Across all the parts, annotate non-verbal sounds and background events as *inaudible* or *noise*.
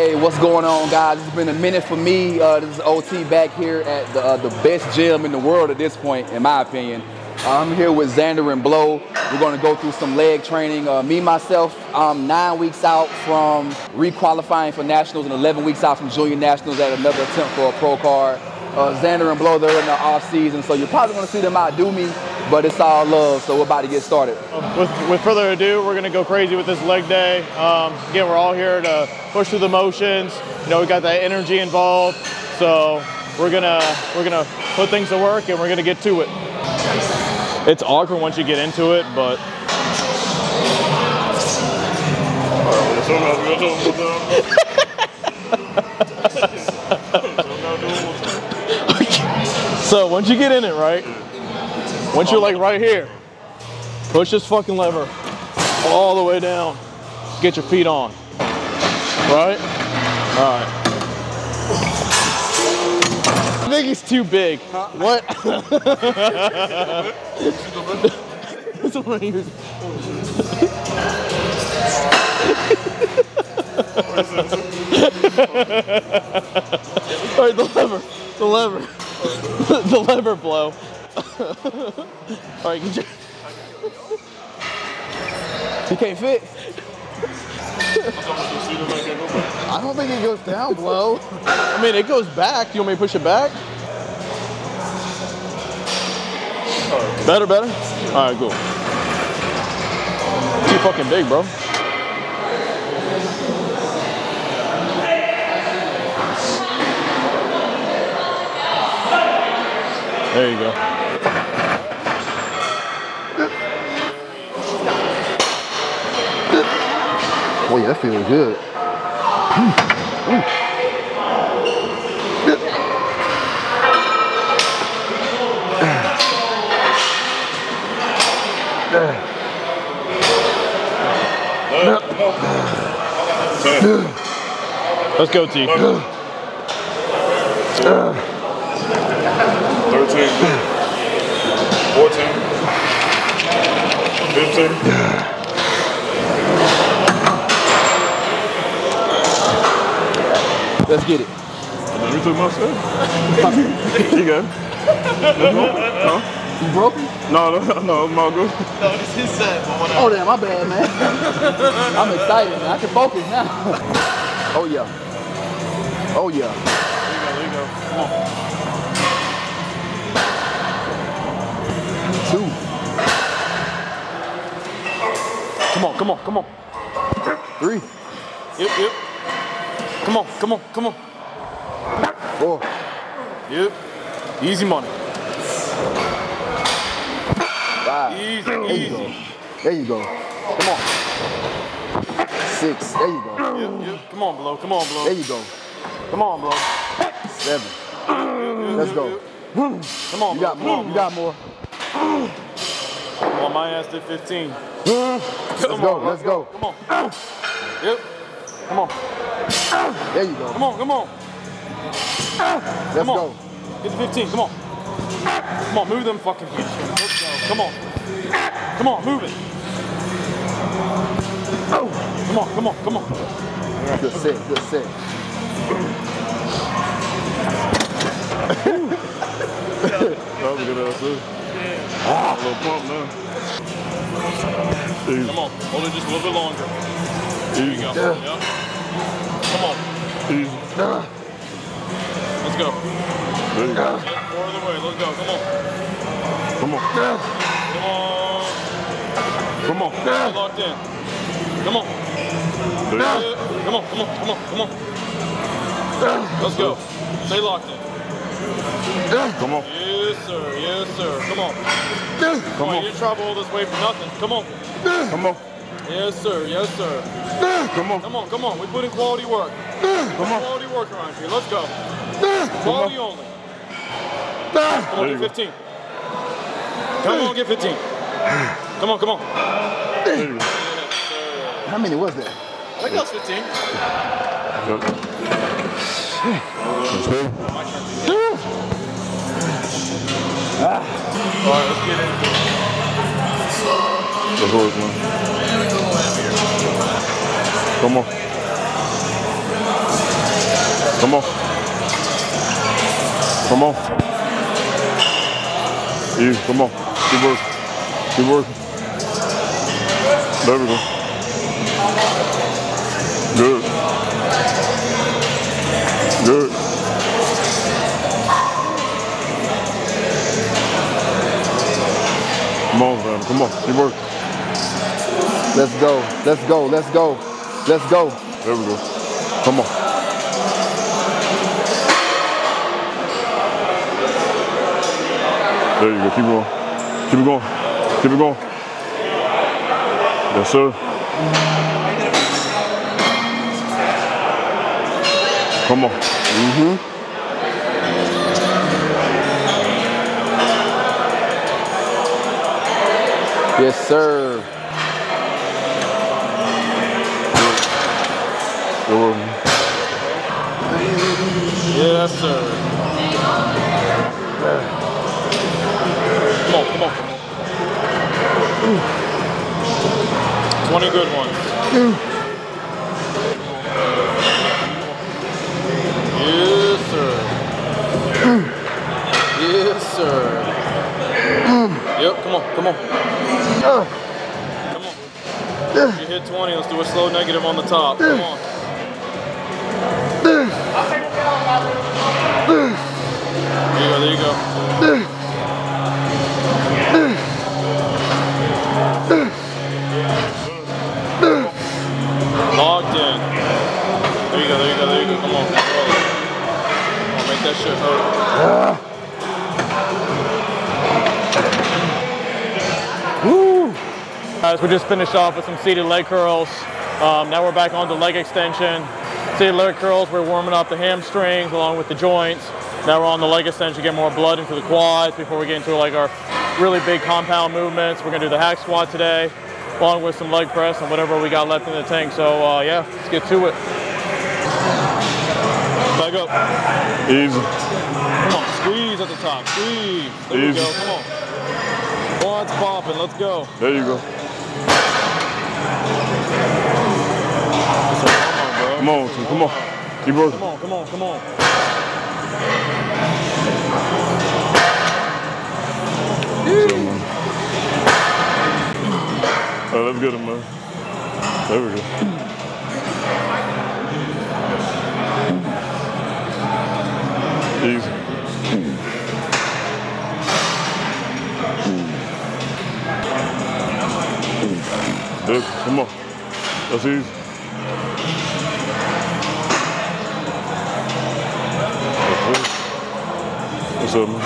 Hey, what's going on, guys? It's been a minute for me. Uh, this is OT back here at the, uh, the best gym in the world at this point, in my opinion. Uh, I'm here with Zander and Blowe. We're going to go through some leg training. Uh, me, myself, I'm nine weeks out from requalifying for nationals and 11 weeks out from junior nationals at another attempt for a pro card. Uh, Zander and Blowe, they're in the off season, so you're probably going to see them outdo me, but it's all love, so we're about to get started. With, with further ado, we're going to go crazy with this leg day. Um, again, we're all here to push through the motions. You know, we got that energy involved, so we're gonna we're gonna put things to work and we're gonna get to it. It's awkward once you get into it, but *laughs* so once you get in it, right? Once you're like right here, push this fucking lever all the way down. Get your feet on. Right? All right. I think he's too big. What? *laughs* That's what he was. All right, the lever, the lever, *laughs* the lever blow. *laughs* All right, your, You can't fit? I don't think it goes down, Blowe. I mean, it goes back. You want me to push it back? Better, better? All right, cool. Too fucking big, bro. There you go. Oh yeah, that feels good. Let's go, T. 13. 14. 15. Let's get it. You took my set? *laughs* you good? Huh? You broken? No, no, *laughs* no, I'm all good. Oh damn, my bad, man. *laughs* I'm excited, man. I can focus now. Oh yeah. Oh yeah. There you go, there you go. Come on. Two. Come on, come on, come on. Three. Yep, yep. Come on, come on, come on. Four. Yep. Easy money. Five. Easy, There you easy. go. There you go. Come on. Six. There you go. Yep, yep. Come on, blow. Come on, blow. There you go. Come on, blow. Seven. Let's go. Come on, You got more. You got more. Come on, my ass did 15. Let's go. Let's go. Come on. Yep. Come on. There you go. Come on, come on. Let's Come on. go. Get to 15. Come on. Come on, move them fucking feet. Let's go. Come on. Come on, move it. Come on, come on, come on. Good set. Good set. That was a good ass set. A little pump now. Easy. Come on. Hold it just a little bit longer. There you go. Easy. Yep. Come on. Easy. Let's go. There you go. Get more of the way. Let's go. Come on. Come on. Come on. Come on. Stay locked in. Come on. There you go. Yeah. Come on, come on, come on, come on. Let's go. Stay locked in. Come on. Yes, sir. Yes, sir. Come on. Come Come on. on. You travel all this way for nothing. Come on. Come on. Yes, sir. Yes, sir. Come on. Come on, come on. We put in quality work. Come on. Quality work around here. Let's go. Quality on. only. Come on, There get 15. Come on, get 15. Come on, come on. There you go. How many was that? I think that was 15. Let's. All right, let's get in. Let's work, man. Come on. Come on. Come on. Easy, come on. Keep working. Keep working. There we go. Good. Good. Come on, man. Come on. Keep working. Let's go. Let's go. Let's go. Let's go. There we go. Come on. There you go. Keep going. Keep it going. Keep it going. Yes, sir. Come on. Mm-hmm. Yes, sir. Yes, sir. Uh, come on, come on. Twenty good ones. Yes, sir. Yes, sir. Yep, come on, come on. Come on. You hit 20, let's do a slow negative on the top. Come on. There you go, there you go. Locked in. There you go, there you go, there you go. Come on. Come on, make that shit hurt. Woo! Guys, we just finished off with some seated leg curls. Um, now we're back on to leg extension. Seated leg curls, we're warming up the hamstrings along with the joints. Now we're on the leg extension to get more blood into the quads before we get into like our really big compound movements. We're gonna do the hack squat today, along with some leg press and whatever we got left in the tank. So uh, yeah, let's get to it. Back up. Easy. Come on, squeeze at the top. Squeeze. There Easy. go. Come on. Quads popping. Let's go. There you go. Come on, Tim. Come on. Keep working. Come on, come on, come on. Oh, let's get him. There we go. Easy. Good. Come on. That's easy. Man?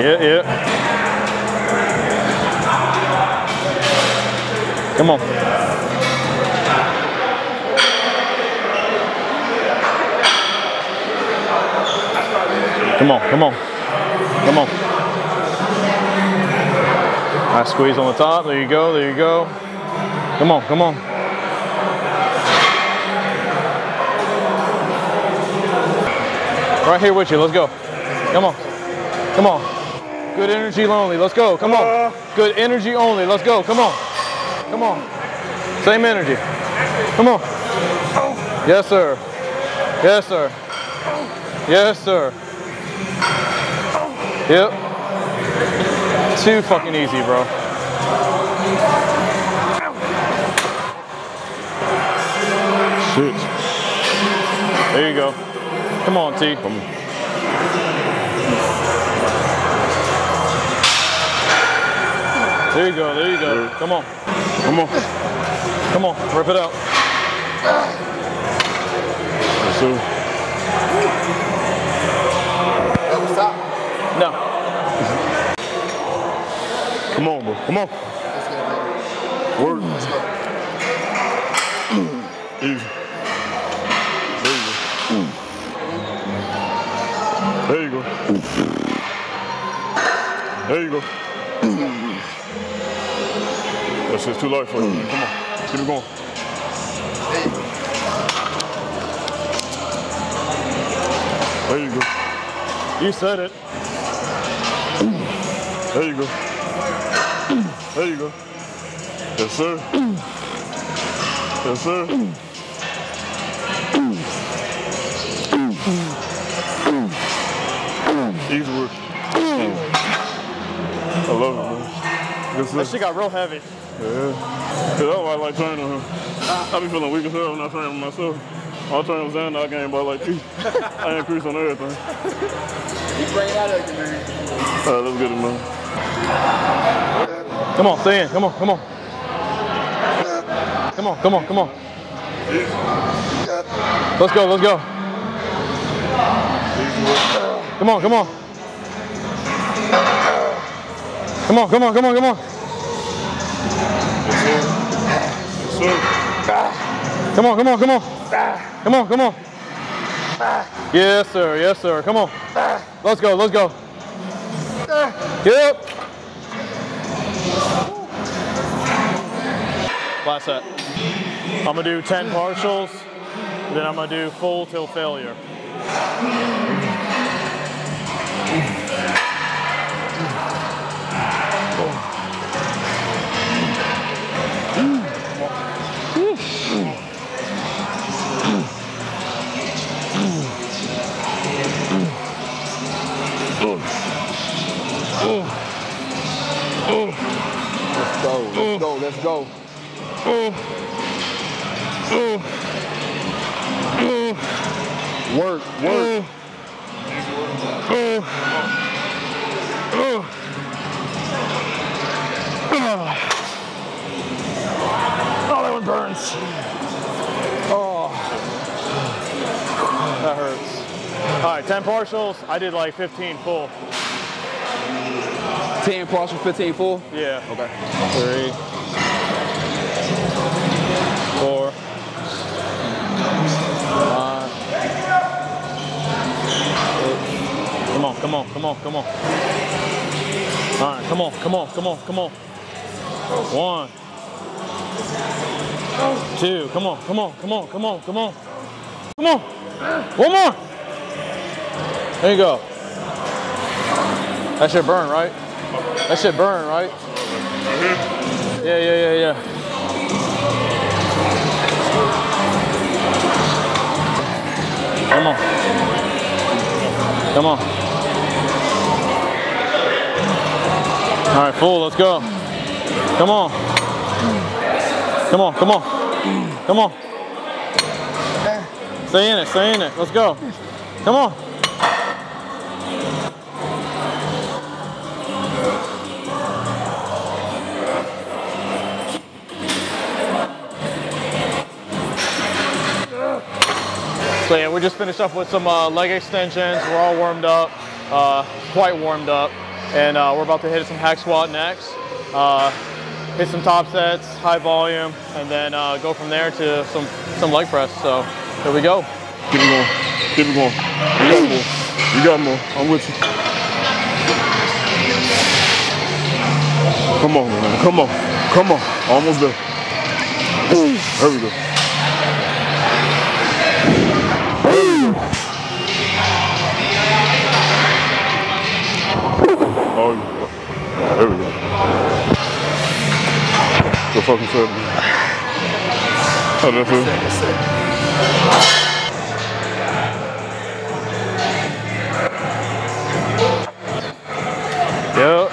Yeah, yeah. Come on. Come on, come on. Come on. Nice squeeze on the top. There you go, there you go. Come on, come on. Right here with you. Let's go. Come on. Come on. Good energy only. Let's go. Come on. Uh-huh. Good energy only. Let's go. Come on. Come on. Same energy. Come on. Yes, sir. Yes, sir. Yes, sir. Yep. Too fucking easy, bro. Shit. There you go. Come on, T. Come on. There you go. There you go. Come on. Come on. Come on. Rip it out. Yes, sir. No. Come on, bro. Come on. Work. *clears throat* Easy. There you go. There you go. That's just too light for you. man. Come on. Keep it going. There you go. You said it. There you go. There you go. Yes, sir. Yes, sir. That shit got real heavy. Yeah. That's why I like training him. I be feeling weak as hell when I train with myself. I train with Zander, I gain about like two. I increase on everything. You bring it out of you, man. All right, let's get it, man. Come on, stay in. Come on, come on. Come on, come on, come on. Let's go, let's go. Come on, come on. Come on, come on, come on, come on. Yes, sir. Come on, come on, come on. Come on, come on. Yes, sir, yes, sir. Come on. Let's go, let's go. Yep. Last set. I'm gonna do 10 partials, then I'm gonna do full till failure. Let's go, let's go. Work, work. Oh, that one burns. Oh, that hurts. All right, 10 partials. I did like 15 full. 10 partial, 15 full. Yeah. Okay. Three, four, five, six. Come on, come on, come on, come on. All right, come on, come on, come on, come on. One, two, come on, come on, come on, come on, come on. Come on. One more. There you go. That should burn, right? That should burn, right? Yeah, yeah, yeah, yeah. Come on. Come on. All right, full, let's go. Come on. Come on, come on. Come on. Stay in it, stay in it. Let's go. Come on. So yeah, we just finished up with some uh, leg extensions. We're all warmed up, uh, quite warmed up, and uh, we're about to hit some hack squat next. Uh, hit some top sets, high volume, and then uh, go from there to some some leg press. So here we go. Keep it going. Keep it going. You got more. You got more. I'm with you. Come on, man. Come on. Come on. Almost there. There we go. There we go. The fucking. How that feel? Yep.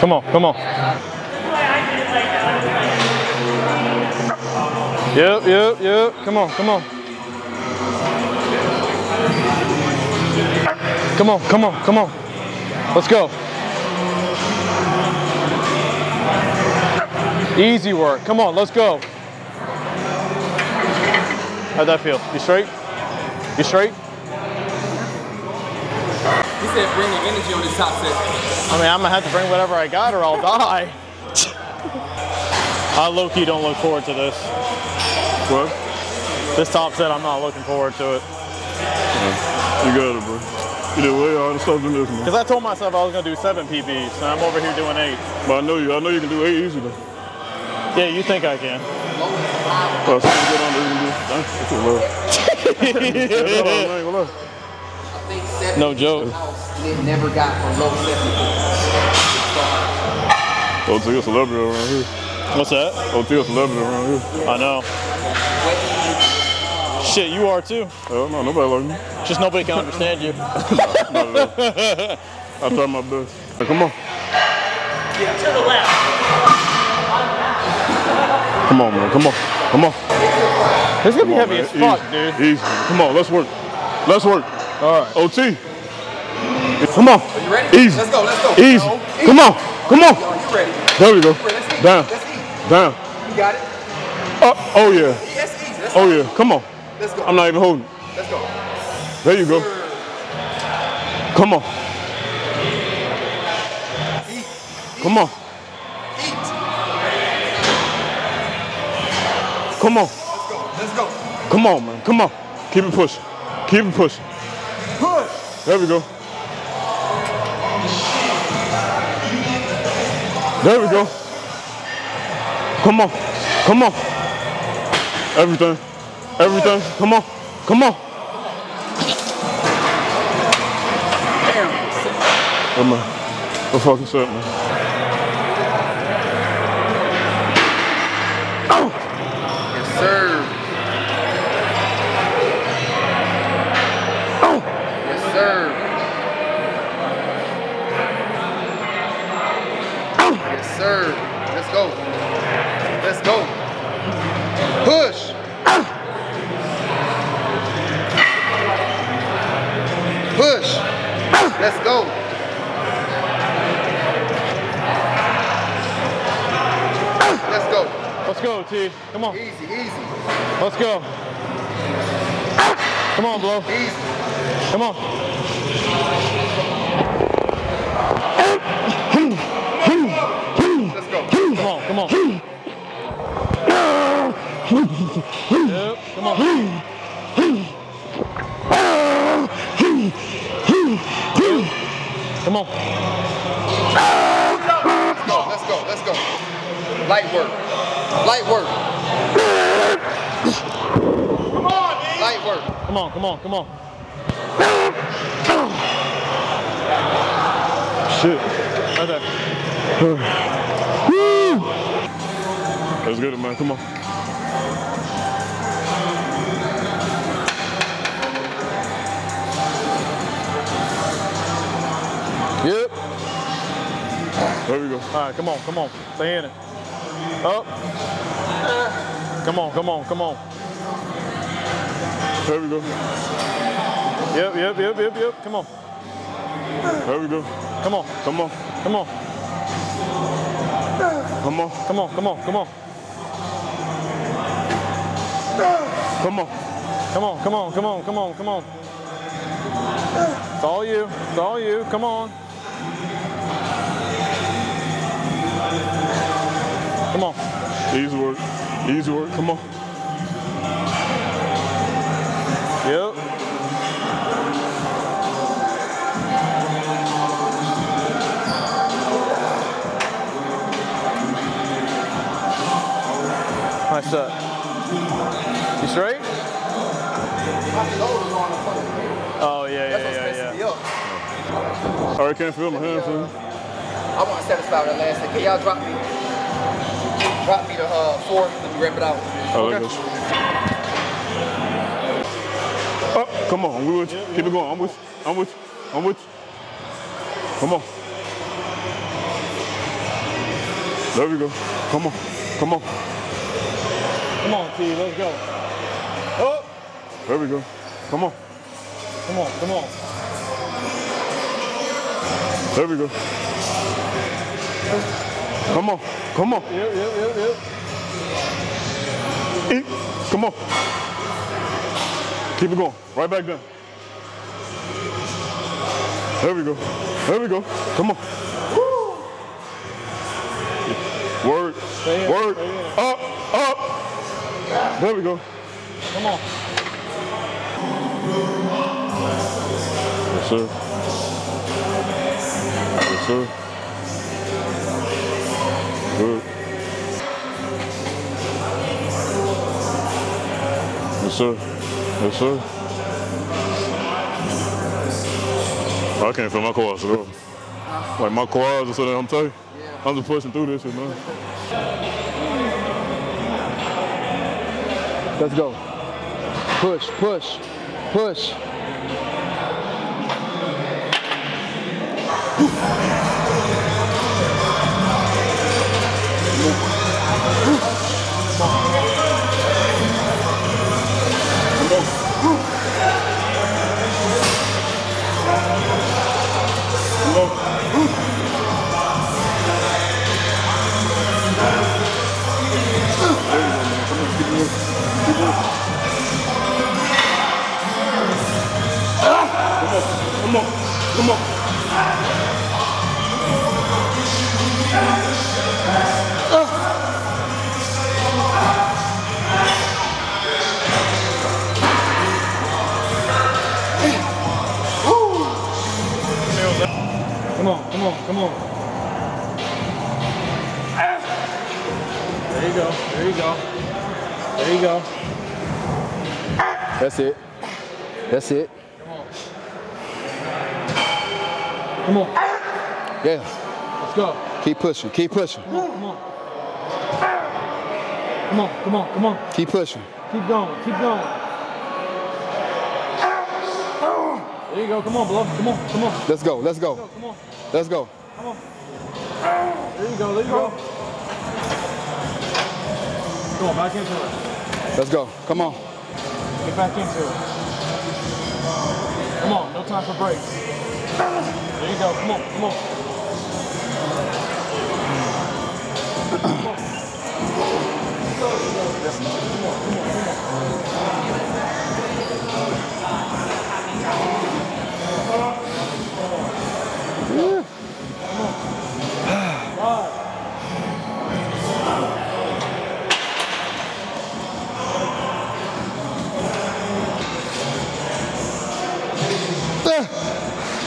Come on, come on. Yep, yep, yep. Come on, come on. Come on, come on, come on. Let's go. Easy work. Come on, let's go. How'd that feel? You straight? You straight? He said bring the energy on this top set. I mean, I'm gonna have to bring whatever I got or I'll die. *laughs* I low key don't look forward to this. What? This top set, I'm not looking forward to it. You got it, bro. You did way harder stuff than this, man. Because I told myself I was gonna do seven PBs, and I'm over here doing eight. But I know you. I know you can do eight though. Yeah, you think I can? Well, so get on there, you can do. Dang, that's a lot. Yeah, that's all, man, ain't gonna lie. I think seven No joke. it never got from low 70. OT a celebrity around here. What's that? OT a celebrity around here. I know. Shit, you are too. Hell no, nobody like me. Just nobody can understand you. *laughs* Not at all. I try my best. Hey, come on. Yeah, To the left. Come on, man. Come on. Come on. It's gonna be on, heavy man. as fuck, Easy. dude. Easy. Come on, let's work. Let's work. All right. OT. Come on. Are You ready? Easy. Let's go, let's go. Easy. No, Come on. Come on. You ready? There we go. Down. Down. You got it. Oh, oh yeah. That's easy. Oh yeah. Come on. Let's go. I'm not even holding. Let's go. There you go. Come on. Eat. Come on. Eat. Come on. Let's go. Let's go. Come on, man. Come on. Keep it pushing. Keep it pushing. Push. There we go. There we go. Come on. Come on. Everything. Everything. Come on. Come on. Damn. Come on. What fucking shit, man. Let's go. Let's go. Let's go, T. Come on. Easy, easy, Let's go. Come on, Blowe. easy. Come on. Let's go. Come on. Come on. Yep. Come on. Come on. Let's go, let's go, let's go. Light work. Light work. Come on, man. Light work. Come on. Come on. Come on. Shit. Right there. Let's get it, man. Come on. There we go. All right. Come on. Come on. Stay in it. Up. Come on. Come on. Come on. There we go. Yep. Yep. Yep. Yep. Yep. Come on. There we go. Come on. Come on. Come on. Come on. Come on. Come on. Come on. Come on. Come on, come on, come on, come on, come on. It's all you. It's all you. Come on. Easy work. Easy work. Come on. Yep. Nice shot. You straight? Oh yeah, yeah, yeah, yeah. All right, oh, can't feel my hands. man. I want to satisfy that last thing. Can y'all drop me? Drop me the uh, four and you rip it out. Oh, there goes. Oh, come on, I'm with you. Keep it going. I'm with you. I'm with you. I'm with you. Come on. There we go. Come on. Come on. Come on, T, let's go. Oh, There we go. Come on. come on, come on. There we go. Come on. Come on. Yep, yep, yep, yep. Eat. Eh, come on. Keep it going. Right back down. There we go. There we go. Come on. Woo. Word. Word. stay in. Up. Up. There we go. Come on. Yes, sir. Yes, sir. Good. Yes, sir. Yes, sir. I can't feel my quads at all. Like my quads are so I'm tight. I'm just pushing through this shit, man. Let's go. Push, push, push. Come on, come on. Oh. Come on, come on, come on. There you go, there you go. There you go. That's it. That's it. Come on, Yeah. let's go. Keep pushing. Keep pushing. Come on, come on. Come on, come on, come on. Keep pushing. Keep going, keep going. There you go, come on, beloved. Come on, come on. Let's go. Let's go. Come on, Let's go. come on. There you go, there you go. Come on, back into it. Let's go. Come on. Get back into it. Come on, no time for breaks. There you go, come on, come on.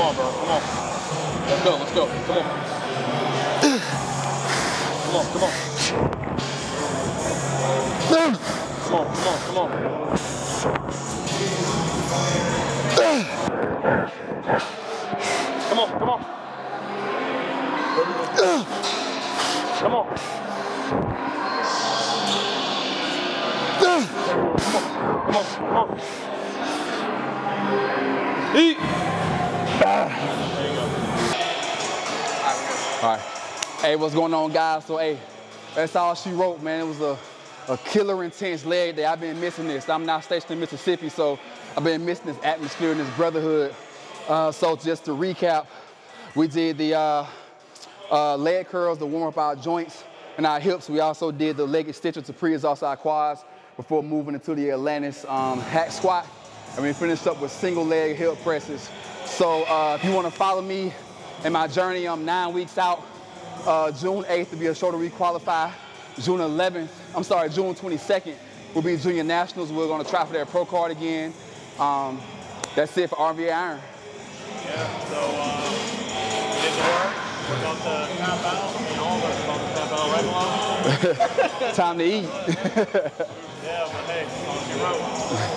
Come on, bro, come on. Let's go, let's go, come on. Come on, come on. Come on, come on, come on. Come on, come on. Come on. Come on, come on. Come on. Eat. All right. Hey, what's going on, guys? So, hey, that's all she wrote, man. It was a, a killer intense leg day. I've been missing this. I'm now stationed in Mississippi, so I've been missing this atmosphere and this brotherhood. Uh, so, just to recap, we did the uh, uh, leg curls to warm up our joints and our hips. We also did the leg extension to pre-exhaust our quads before moving into the Atlantis um, hack squat. And we finished up with single leg hip presses. So uh, if you want to follow me in my journey, I'm nine weeks out. Uh, June 8th to be a shoulder requalify. June 11th, I'm sorry, June 22nd will be Junior Nationals. We're going to try for that pro card again. Um, that's it for RVA Iron. Yeah, so uh, did the work. We're about to tap out. I mean, all of us are about to tap out right along. *laughs* Time to eat. *laughs* Yeah, but hey, as long as you wrote.